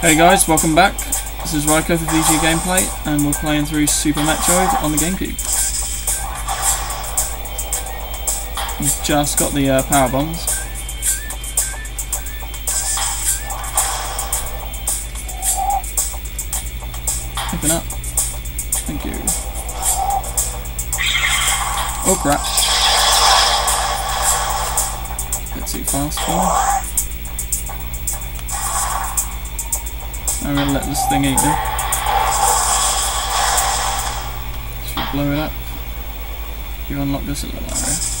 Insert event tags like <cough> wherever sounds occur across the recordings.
Hey guys, welcome back. This is Raiko for VG Gameplay, and we're playing through Super Metroid on the GameCube. We've just got the uh, power bombs. Open up. Thank you. Oh crap. Bit too fast for me. I'm gonna let this thing eat me. Should blow it up. You unlock this little area.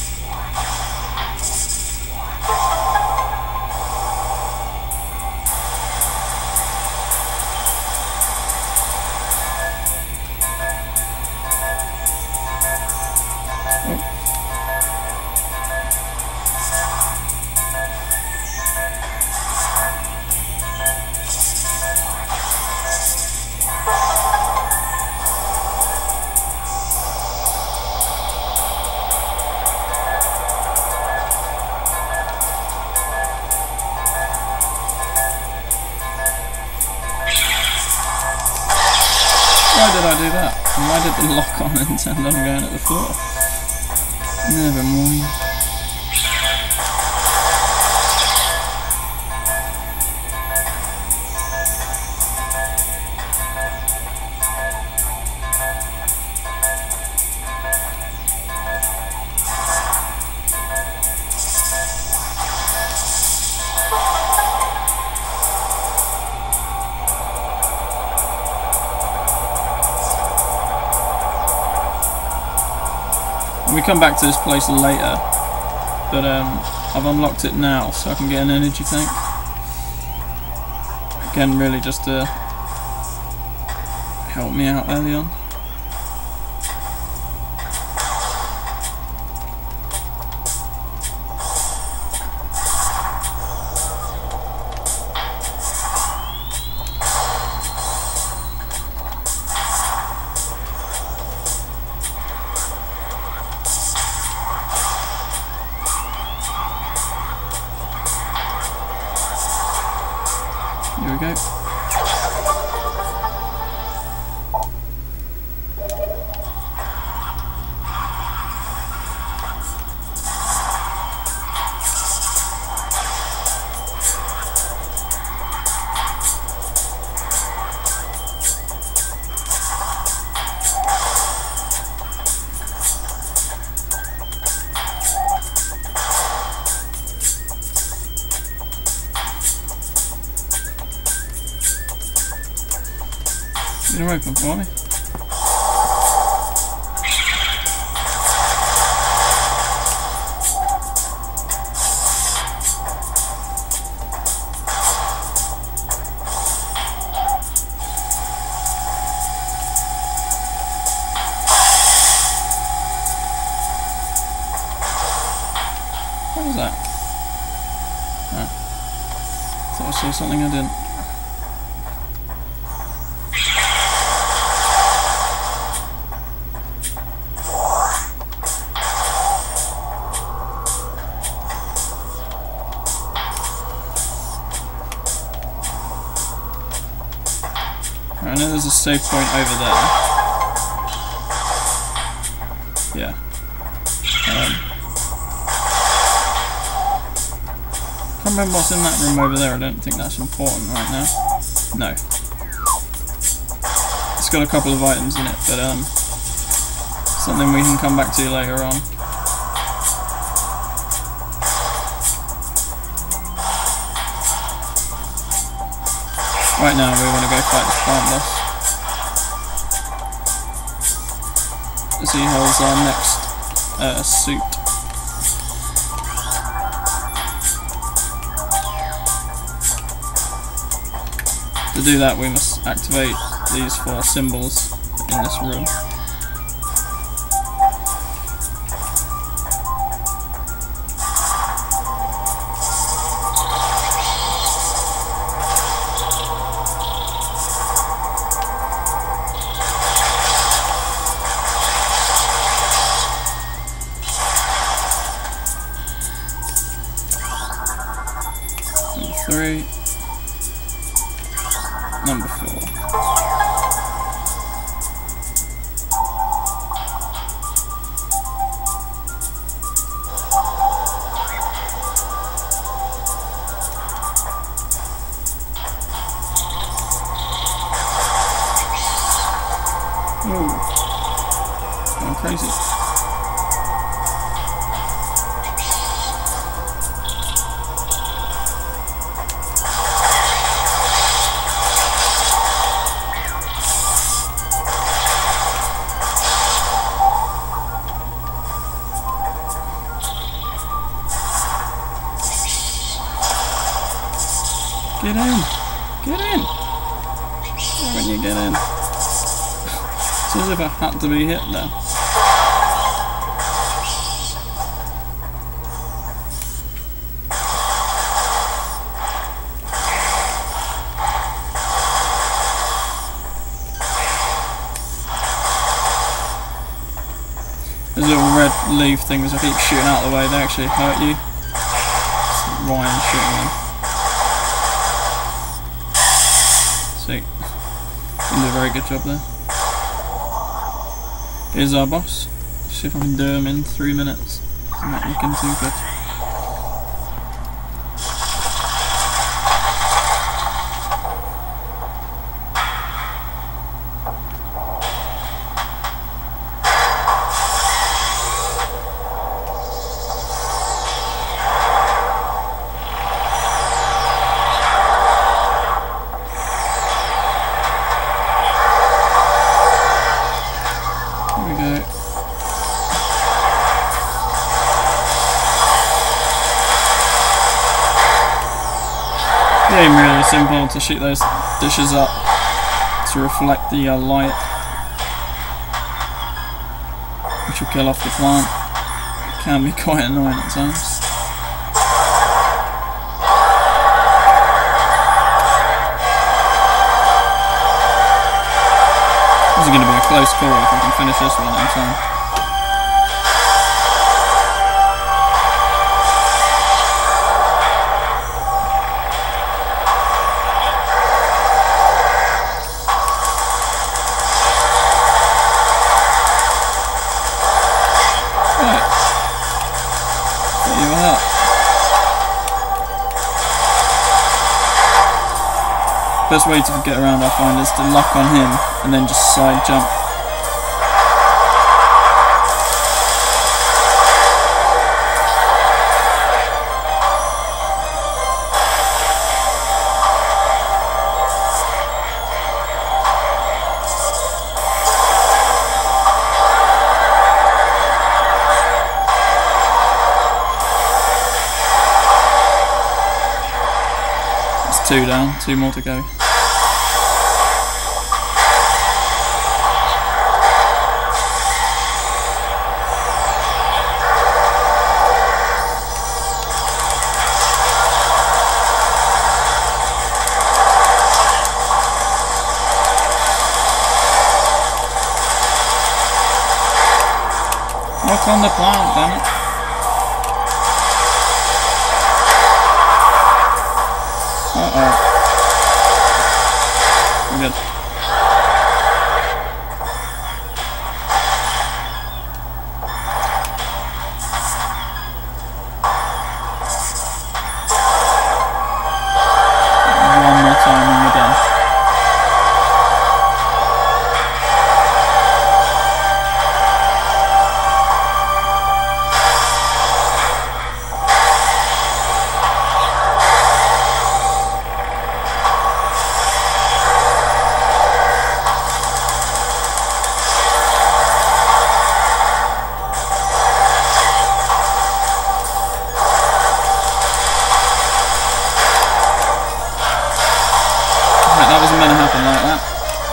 Did I do that? Why did the lock on and turned on going at the floor? Never mind. We come back to this place later, but um, I've unlocked it now so I can get an energy tank. Again, really just to help me out early on. You're for me. What was that? Ah. Thought I saw something I didn't. I know there's a save point over there. Yeah. Um, can't remember what's in that room over there. I don't think that's important right now. No. It's got a couple of items in it, but um, something we can come back to later on. Right now we want to go fight this plant boss. As he holds our next uh, suit. To do that we must activate these four symbols in this room. Get in! Get in! Why wouldn't you get in? It's as if I had to be hit there. Those little red leaf things I keep shooting out of the way, they actually hurt you. Ryan shooting them. See, you did a very good job there. Here's our boss. See if I can do him in three minutes. Not looking too good. Simple to shoot those dishes up to reflect the uh, light, which will kill off the plant. Can be <laughs> quite annoying at times. This is going to be a close call if I can finish this one in time. Best way to get around I find is to lock on him and then just side jump. Two down, two more to go. On the plant, damn it. Uh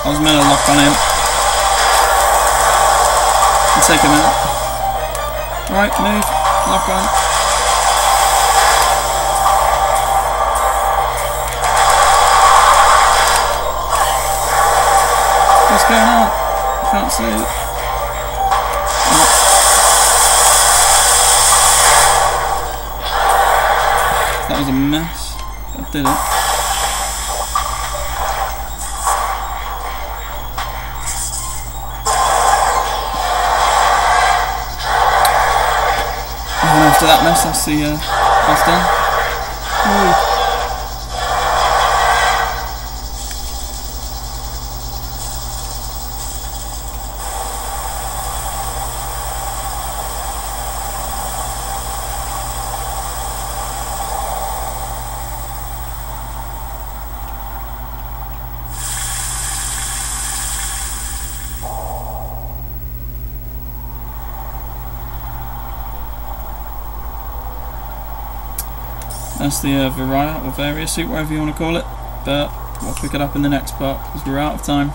was meant to lock on him. It'll take a minute. Right, move. Lock on. What's going on? I can't see it. That was a mess. I did it. After that mess, that's the uh, that's done. Woo. That's the uh, Varia or Varia suit, whatever you want to call it. But we'll pick it up in the next part because we're out of time.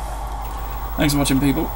Thanks for watching, people.